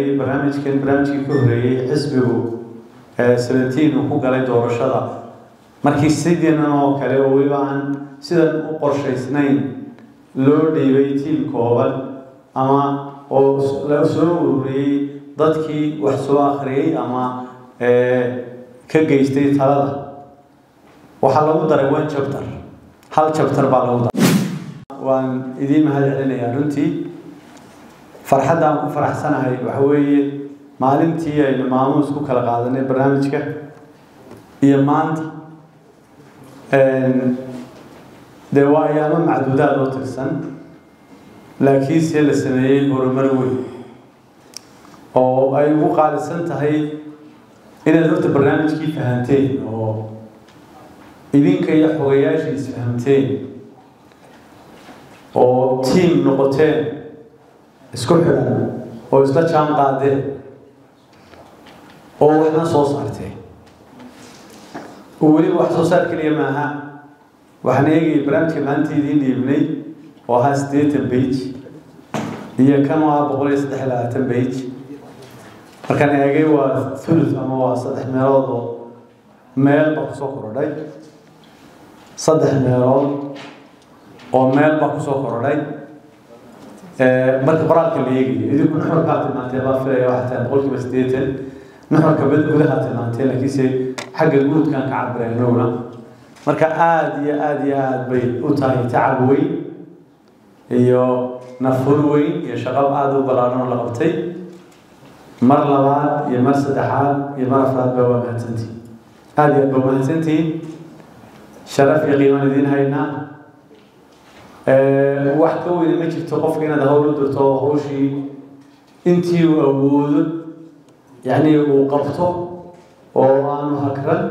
barnaamijkan barnaamijkii ka horeeyey xisbigu uu ku galay doorashada. Markii sidiinan oo kale oo weliba aan sidan u qorshaysnayn loo dhiibay tiim kooban ama oo la soo ururiyey dadkii wax soo akhriyey ama ka geystay talada. Waxaa lagu daray one chapter. Hal chapter baa lagu daray. Waan idiin mahad celinayaa runtii farxadda aan ku faraxsanahay waxa weeye maalintii aynu maamuus ku kala qaadanay barnaamijka. Iyo maanta dee waa ayaamo macduudaad oo tirsan laakiinse la sameeyey horumar weyn oo ay ugu qaalisan tahay inaad horta barnaamijkii fahanteen oo idinka iyo xogayaashiis fahamteen oo tiam noqoteen isku xidhan oo isla jaan qaadeen oo waxna soo saarteen oo weliba wax soo saar keliya maaha waxaan eegayay barnaamijka maanta idiin dhiibnay oo ahaa siddeetan bage iyo kan oo ah boqol iyo saddex iyo labaatan bage markaan eegay waa thuluth ama waa saddex meelood oo meel baa ku soo korodhay saddex meelood oo meel baa ku soo korodhay marka qoraalka la eegayo idinku nuxurkaa tilmaantee baa filaya waxaa tahay boqolkiiba siddeetan nuxurka gudaha tilmaantee laakiinse xagga guudkan ka cabireen lowna marka aada iyo aada iyo aada bay u tahay tacab weyn iyo nafhur weyn iyo shaqo aada u ballaaran oo la qabtay mar labaad iyo mar saddexaad iyo mar afraad baa waa mahadsantihin aada iyo aad baa mahadsantihin sharaf iyo qiimaan idiin haynaa wax ka weyne ma jirto qofka inaad hawl u dirto hawshii intii uu awoodo yacni uu qabto oo aanu hakran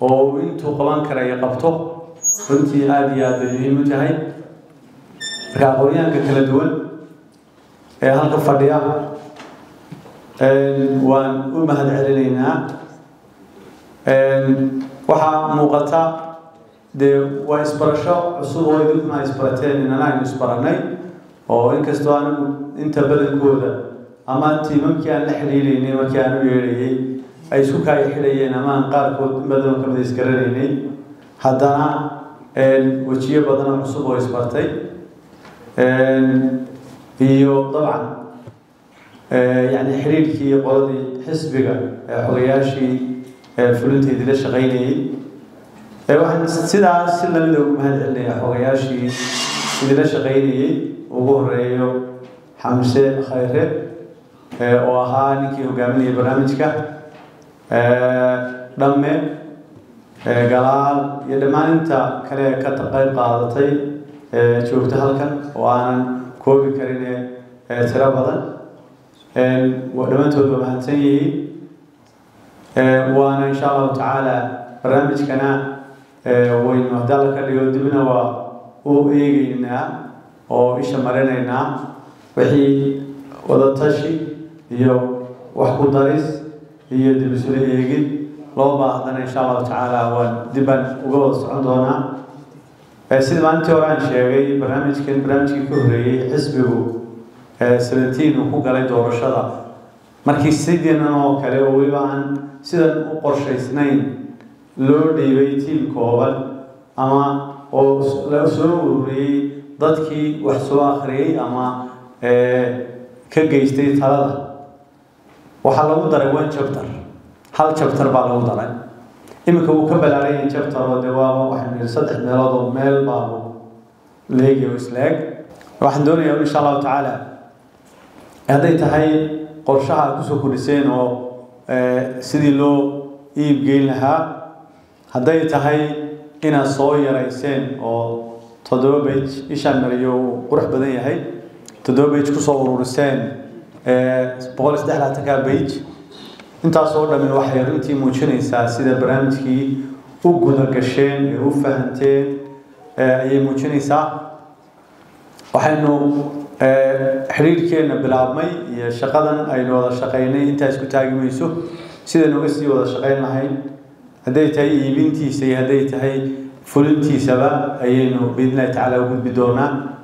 oo intuu qaban karayo qabto runtii aada iyo aad bay muhiim u tahay. Marka aqoonyahanka kala duwan ee halka fadhiya waan u mahad celinaynaa waxaa muuqata dee waa isbarasho cusub oo idinkuna isbarateen inana aynu isbaranay oo inkastoo anigu inta badankooda ama tiimamkii aan la xidhiidaynay markii aan u yeedhayay ay isku kaaya xidhayeen ama aan qaarkood badanoo kamida isgaranaynay haddana wejiyo badanoo cusub oo isbartay iyo dabcan yani xidhiidhkii qoladii xisbiga ee xogayaashii fulinta idila shaqaynayay waxaan sidaas si lamida ugu mahad celinayaa xogayaashii idila shaqaynayey ugu horeeyo xamse khayre oo ahaa ninkii hogaaminayay barnaamijka dhamme galaal iyo dhammaan inta kale ka qayb qaadatay joogta halkan oo aanan koobi karin tiro badan dhammaantood waa mahadsan yihiin waana insha allahu tacaala barnaamijkana waynu haddii alla ka dhigo dibna waa u eegeynaa oo isha marinaynaa wixii wadatashi iyo wax ku daris iyo dib isula eegid. Loo baahdana insha allahu tacaala waan dibbaan uga wada socon doonaa. Sida maalintii hore aan sheegay barnaamijkan barnaamijkii ka horeeyey xisbigu seventeen uu ku galay doorashada. Markii sidiinan oo kale oo weliba aan sidan u qorshaysnayn loo dhiibay tiim kooban ama oo la soo ururiyey dadkii wax soo akhriyey ama ka geystay talada. Waxaa lagu daray one chapter. Hal chapter baa lagu daray. Iminka wuu ka balaarayay chapter oo dee waaba waxaynu saddex meelood oo meel baabu leegi oo isleeg waxaan doonayaa insha allahu tacaala hadday tahay qorshaha aad ku soo kordhiseen oo sidii loo iib geyn lahaa hadday tahay inaad soo yarayseen oo toddoba bage ishaan mariyo uu qurux badan yahay toddoba bage ku soo ururiseen boqol iyo saddex labaatanka bage intaasoo dhamin waxay runtii muujinaysaa sida barnaamijkii u guda gasheen ee u fahanteen ayay muujinaysaa. Waxaynu xiriirkeenna bilaabmay iyo shaqadan aynu wada shaqaynay. Intaa isku taagi mayso sidaynu uga sii wada shaqayn lahayn hadday tahay iibintiisa iyo hadday tahay fulintiisaba ayaynu biidnillahi tacaala u gudbi doonaa